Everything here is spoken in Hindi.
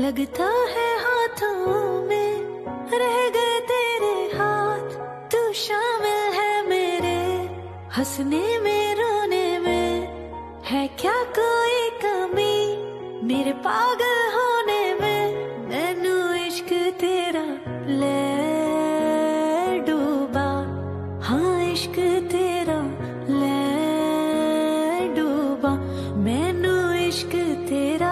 लगता है हाथों में रह गए तेरे हाथ। तू शामिल है मेरे हंसने में, रोने में। है क्या कोई कमी मेरे पागल होने में? मैनू इश्क तेरा ले डूबा। हाँ इश्क तेरा ले डूबा। मैनू इश्क तेरा